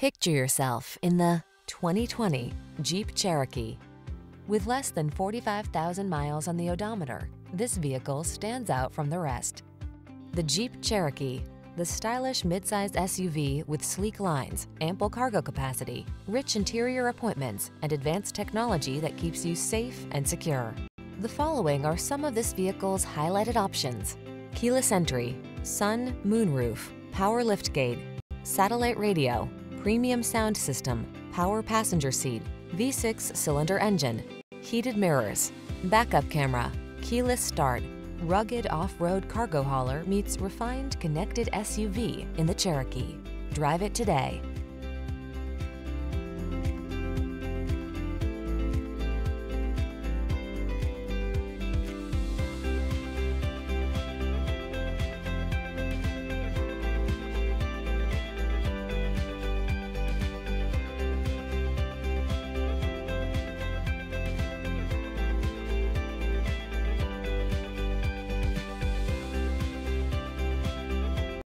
Picture yourself in the 2020 Jeep Cherokee. With less than 45,000 miles on the odometer, this vehicle stands out from the rest. The Jeep Cherokee, the stylish midsize SUV with sleek lines, ample cargo capacity, rich interior appointments, and advanced technology that keeps you safe and secure. The following are some of this vehicle's highlighted options. Keyless entry, sun, moonroof, power liftgate, satellite radio, premium sound system, power passenger seat, V6 cylinder engine, heated mirrors, backup camera, keyless start, rugged off-road cargo hauler meets refined connected SUV in the Cherokee. Drive it today.